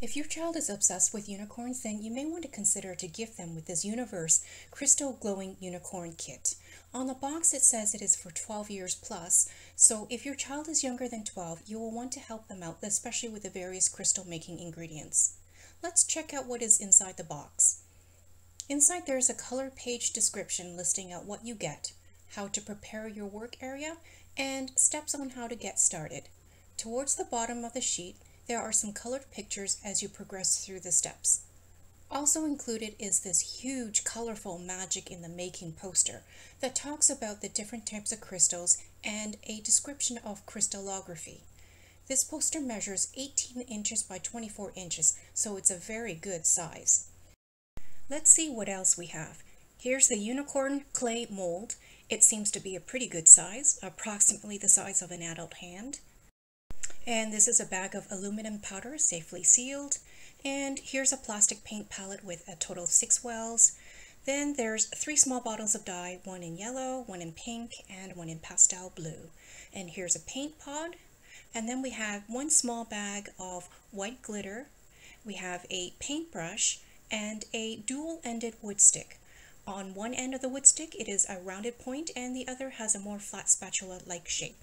If your child is obsessed with unicorns, then you may want to consider to gift them with this Youniverse Crystal Glowing Unicorn Kit. On the box it says it is for 12 years plus, so if your child is younger than 12, you will want to help them out, especially with the various crystal making ingredients. Let's check out what is inside the box. Inside there is a color page description listing out what you get, how to prepare your work area, and steps on how to get started. Towards the bottom of the sheet, there are some colored pictures as you progress through the steps. Also included is this huge colorful magic in the making poster that talks about the different types of crystals and a description of crystallography. This poster measures 18 inches by 24 inches, so it's a very good size. Let's see what else we have. Here's the unicorn clay mold. It seems to be a pretty good size, approximately the size of an adult hand. And this is a bag of aluminum powder, safely sealed. And here's a plastic paint palette with a total of six wells. Then there's three small bottles of dye, one in yellow, one in pink, and one in pastel blue. And here's a paint pod. And then we have one small bag of white glitter. We have a paintbrush and a dual-ended wood stick. On one end of the wood stick, it is a rounded point and the other has a more flat spatula-like shape.